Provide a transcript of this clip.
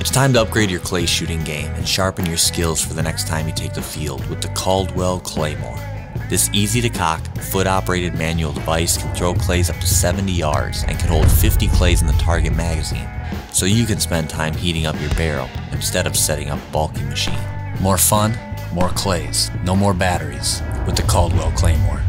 It's time to upgrade your clay shooting game and sharpen your skills for the next time you take the field with the Caldwell Claymore. This easy to cock, foot operated manual device can throw clays up to 70 yards and can hold 50 clays in the target magazine, so you can spend time heating up your barrel instead of setting up a bulky machine. More fun, more clays, no more batteries with the Caldwell Claymore.